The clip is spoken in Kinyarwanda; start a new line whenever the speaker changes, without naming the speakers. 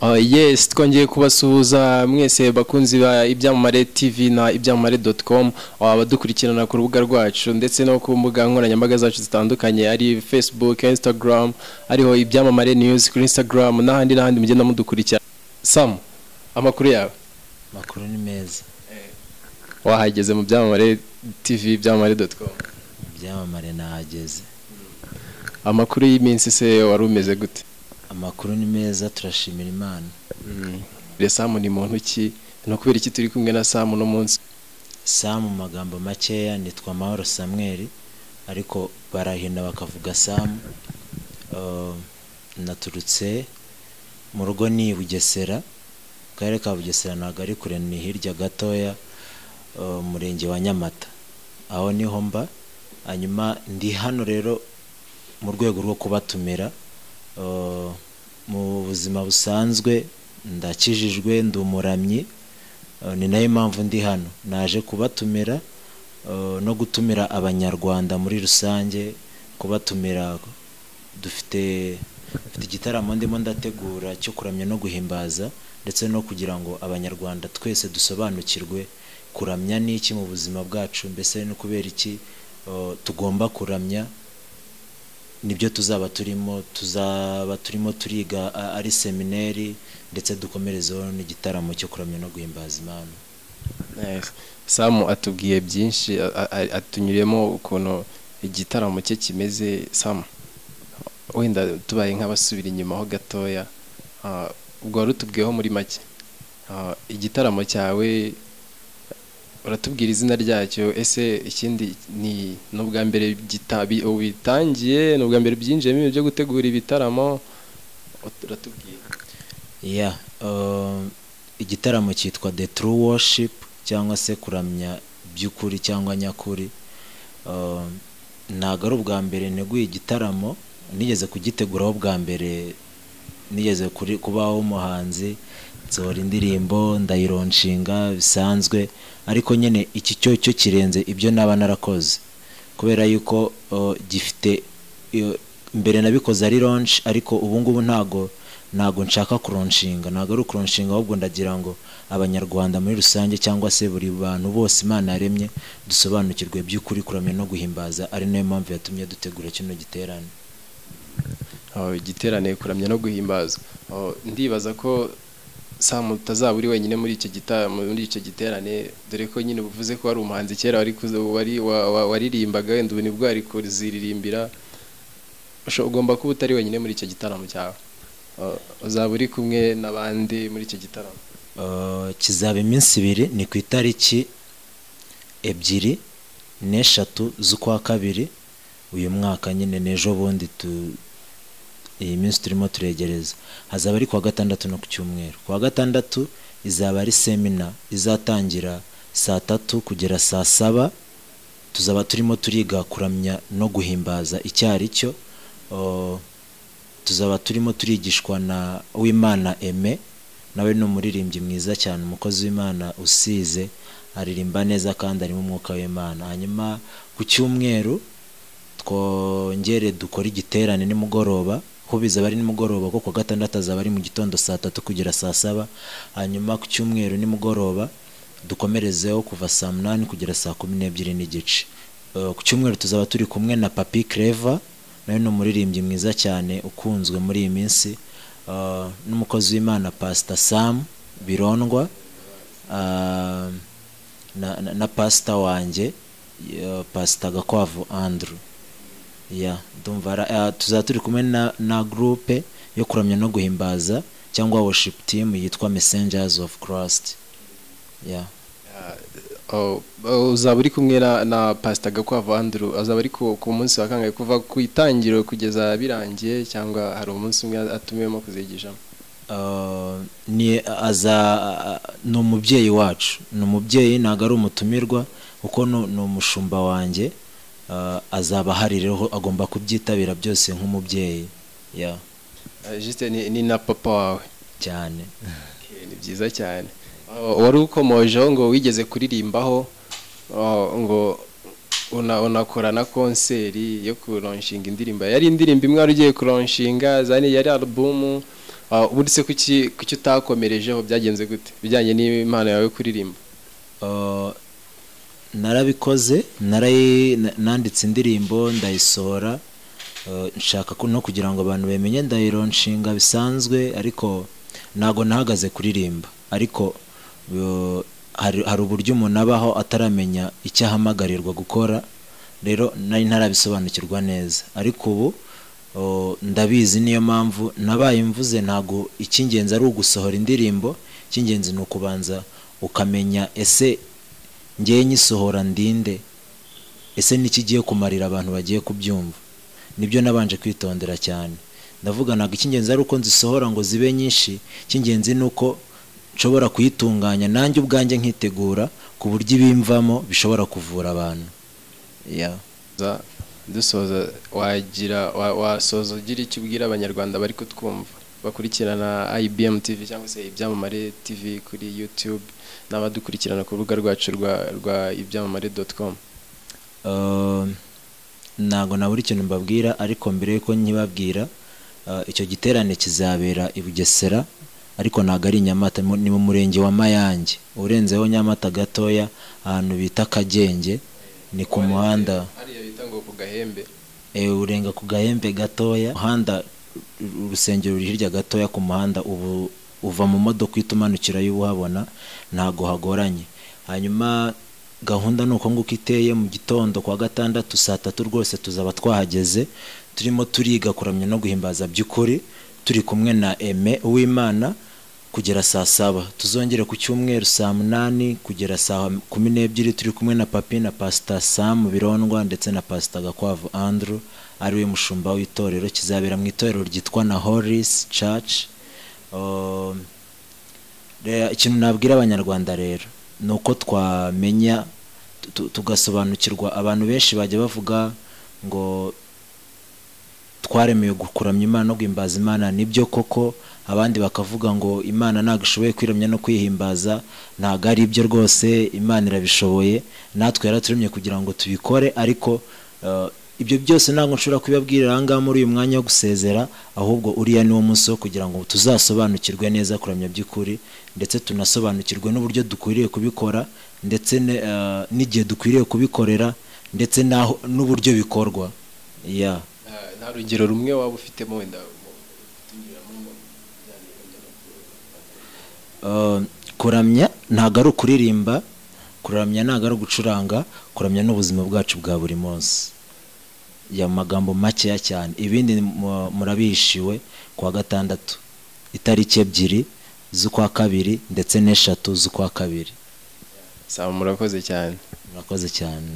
Uh, yes twongeye kubasuhuza mwese bakunzi ba ibyamamare tv na ibyamamare.com uh, abadukurikirana ku rubuga rwacu ndetse no ku mbuga nkoranyambaga zacu zitandukanye ari facebook instagram ariho ibyamamare news kuri instagram n'ahandi n'ahandi mugenda mudukurikira. Sam amakuru yawe?
Amakuru ni meza.
Wahageze mu byamamare tv ibyamamare.com
ibyamamare nahageze.
Amakuru y'iminsi se wari umeze gute?
Amakuru ni meza turashimira imana.
Ure Sam ni muntu ki? No kubera iki turi kumwe na Sam no munsi?
Sam mu magambo makeya nitwa mahoro samweri ariko barahina bakavuga sam Uh, naturutse mu rugo ni bugesera. Akarere ka bugesera ntabwo ari kure ni hirya gatoya uh, umurenge wa nyamata. Aho ni ho mba hanyuma ndi hano rero mu rwego rwo kubatumira. Uh, mu buzima busanzwe ndakijijwe ndi umuramyi Uh, ni na yo mpamvu ndi hano. Naje kubatumira uh, no gutumira abanyarwanda muri rusange kubatumira dufite igitaramo ndimo ndategura cyo kuramya no guhimbaza ndetse no kugira ngo abanyarwanda twese dusobanukirwe kuramya ni iki mu buzima bwacu mbese no kubera iki uh, tugomba kuramya ni byo tuzaba turimo tuzaba turimo turiga ari semineri ndetse dukomerezeho n'igitaramo cyo kuramya no guhimbaza imana.
Nice. Sam atubwiye byinshi atunyuriyemo ukuntu igitaramo cye kimeze. Sam wenda tubaye nk'abasubira inyuma ho gatoya ubwo wari utubwiyeho muri make. Igitaramo cyawe uratubwira izina ryacyo ese ikindi ni ni ubwa mbere gita- bi- ubitangiye ni ubwa mbere byinjiyemo ibintu byo gutegura ibitaramo? Uratubwira.
Yeah uh, igitaramo cyitwa the true worship cyangwa se kuramya by'ukuri cyangwa nyakuri. Uh, ntabwo ari ubwa mbere neguye igitaramo nigeze kugiteguraho bwa mbere nigeze kubaho umuhanzi. Nsohora indirimbo ndayironshinga bisanzwe ariko nyine iki cyo cyo kirenze ibyo naba narakoze. Kubera yuko gifite mbere nabikoze ari launch ariko ubu ngubu ntago ntago nshaka kuronshinga ntago ari ukuronshinga ahubwo ndagira ngo abanyarwanda muri rusange cyangwa se buri bantu bose imana yaremye dusobanukirwe by'ukuri kuramya no guhimbaza ari na yo mpamvu yatumye dutegura kino giterane.
Oh, igiterane kuramya no guhimbaza Oh, ndibaza ko Sam utazaba uri wenyine muri icyo gita muri icyo giterane dore ko nyine uvuze ko wari umuhanzi kera wari wari waririmbaga wenda ubu ni bwo ari kuziririmbira ugomba kuba utari wenyine muri icyo gitaramo cyawe. Oh, uzaba uri kumwe n'abandi muri icyo gitaramo.
Uh, kizaba iminsi ibiri ni ku itariki ebyiri n'eshatu z'ukwa kabiri uyu mwaka nyine n'ejo bundi iyi minsi turimo turegereza. Hazaba ari kuwa gatandatu no ku cyumweru. Kuwa gatandatu izaba ari semina izatangira saa tatu kugera saa saba. Tuzaba turimo turiga kuramya no guhimbaza icyo ari cyo tuzaba turimo turigishwa na wimana eme nawe ni umuririmbyi mwiza cyane umukozi w'imana usize aririmba neza kandi arimo umwuka w'imana. Hanyuma ku cyumweru twongere dukore igiterane nimugoroba. Ko bizaba ari nimugoroba kuko kuwa gatandatu azaba ari mu gitondo saa tatu kugera saa saba hanyuma ku cyumweru nimugoroba dukomerezeho kuva saa munani kugera saa kumi n'ebyiri n'igice. Uh, ku cyumweru tuzaba turi kumwe na papi Clever nawe ni umuririmbyi mwiza cyane ukunzwe muri iyi minsi Uh, n'umukozi w'imana pasita sam birondwa uh, na, pasita wanjye pasita gakwavu andrew. Tuzaba turi kumwe na, na groupe yo kuramya no guhimbaza cyangwa worship team yitwa messengers of christ. Ya.
Oh, oh, uzaba uri kumwe na, Pastor Gakwavu Andrew. Azaba ari ku, munsi wa kangahe kuva ku itangiro kugeza birangiye cyangwa hari umunsi umwe atumiwemo kuzigishamo
Uh, ni aza ni umubyeyi wacu. Ni umubyeyi ntabwo ari umutumirwa kuko ni umushumba wanjye. Azaba ahari rero agomba kubyitabira byose nk'umubyeyi. Ya.
Uh, juste ni, na papa wawe.
Cyane.
Ni byiza cyane. Oh, wari ukomojeho ngo wigeze kuririmbaho? Oh, ngo una- unakora na konseri yo kuronshinga indirimbo. Yari indirimbo imwe wari ugiye kuronshinga zani yari alubumu Ah, ubundi se kuki utakomerejeho? Byagenze gute? Bijyanye n'impano yawe kuririmba.
Uh, narabikoze nanditse indirimbo ndayisohora uh, nshaka no kugira ngo abantu bamenye ndayironshinga bisanzwe ariko ntago nahagaze kuririmba. Ariko uh, hari, uburyo umuntu abaho ataramenya icyo ahamagarirwa gukora rero nari ntarabisobanukirwa neza. Ariko ubu uh, ndabizi niyo mpamvu nabaye mvuze ntago icy'ingenzi ari ugusohora indirimbo icy'ingenzi ni ukubanza ukamenya ese ngewe nyisohora ndinde. Ese n'ikigiye kumarira abantu bagiye kubyumva? Nibyo nabanje kwitondera cyane. Ndavuga ntabwo icy'ingenzi ari uko nzisohora ngo zibe nyinshi. Icy'ingenzi ni uko nshobora kuyitunganya. Nanjye ubwanjye nkitegura ku buryo ibimvamo bishobora kuvura abantu.
Dusoza wagira wa- wasoza ugira icyo ubwira abanyarwanda bari kutwumva. Bakurikirana IBM TV cyangwa se ibyamamare TV kuri YouTube n'abadukurikirana ku rubuga rwacu rwa rwa ibyamamare.com
Uh, ntabwo nabura ikintu mbabwira ariko mbere yuko nkibabwira uh, icyo giterane kizabera i bugesera ariko ntabwo ari nyamata ni mu murenge wa mayange. Urenzeho nyamata gatoya ahantu bita kagenge ni ku muhanda.
hariya bita ngo ku gahembe.
Eh, urenga ku gahembe gatoya umuhanda urusengero ruri hirya gatoya ku muhanda ubu uva mu modoka uhita umanukira yo uhabona ntago hagoranye. Hanyuma gahunda ni uko nguko iteye mu gitondo kwa gatandatu saa tatu rwose tuzaba twahageze turimo turiga kuramya no guhimbaza by'ukuri turi kumwe na eme uwimana kugera saa saba. Tuzongere ku cyumweru saa munani kugera saa kumi n'ebyiri. Turi kumwe na papi na pasita samu birondwa ndetse na pasita gakwavu andrew ari we mushumba w'itorero. Kizabera mu itorero ryitwa na horis church. Um, ikintu nabwira abanyarwanda rero ni uko twamenya tu- tu- tugasobanukirwa abantu benshi bajya bavuga ngo twaremewe kuramya imana no guhimbaza imana. Nibyo koko abandi bakavuga ngo imana ntabwo ishoboye kwiramya no kwihimbaza ntabwo ari ibyo rwose imana irabishoboye natwe yaraturemye kugira ngo tubikore ariko uh, ibyo byose ntabwo nshobora kubibabwirira aha ngaha muri uyu mwanya wo gusezera ahubwo uriya ni wo munsi wo kugira ngo tuzasobanukirwe neza kuramya by'ukuri ndetse tunasobanukirwe n'uburyo dukwiriye kubikora ndetse uh, n'igihe dukwiriye kubikorera ndetse n'uburyo bikorwa yeah.
Nta- nta rugero rumwe waba ufitemo wenda mu-
Uh, kuramya ntabwo ari ukuririmba kuramya ntabwo ari ugucuranga kuramya n'ubuzima bwacu bwa buri munsi. Ya magambo makeya cyane. Ibindi mu- murabihishiwe ku wa gatandatu. Itariki ebyiri z'ukwa kabiri ndetse n'eshatu z'ukwa kabiri.
Murakoze cyane.
Murakoze cyane